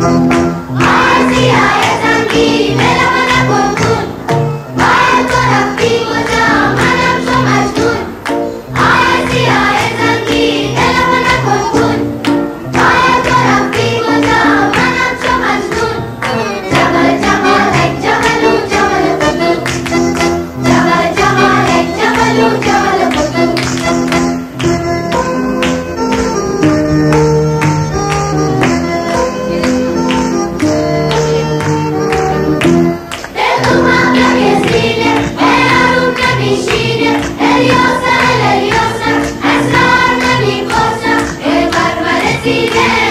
Thank you. happy.